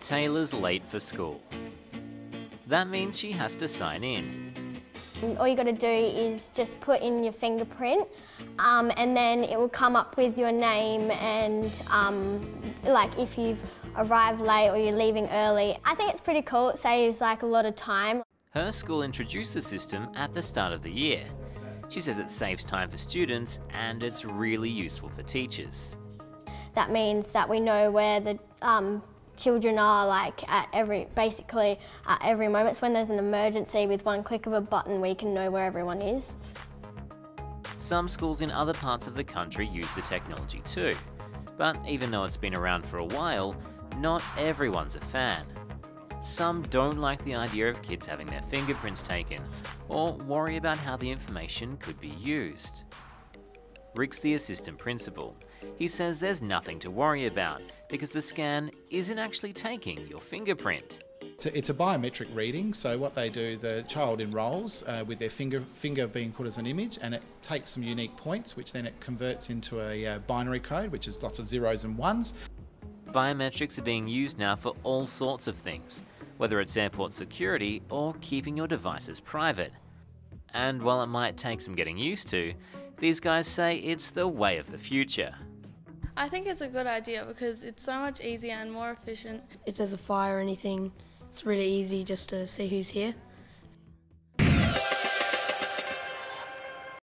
Taylor's late for school. That means she has to sign in. All you got to do is just put in your fingerprint um, and then it will come up with your name and um, like if you've arrived late or you're leaving early. I think it's pretty cool, it saves like a lot of time. Her school introduced the system at the start of the year. She says it saves time for students and it's really useful for teachers. That means that we know where the um, children are like at every, basically at every moment. So when there's an emergency with one click of a button we can know where everyone is. Some schools in other parts of the country use the technology too. But even though it's been around for a while, not everyone's a fan. Some don't like the idea of kids having their fingerprints taken, or worry about how the information could be used. Rick's the assistant principal. He says there's nothing to worry about because the scan isn't actually taking your fingerprint. It's a, it's a biometric reading, so what they do, the child enrolls uh, with their finger, finger being put as an image and it takes some unique points, which then it converts into a uh, binary code, which is lots of zeros and ones. Biometrics are being used now for all sorts of things, whether it's airport security or keeping your devices private. And while it might take some getting used to, these guys say it's the way of the future. I think it's a good idea because it's so much easier and more efficient. If there's a fire or anything, it's really easy just to see who's here.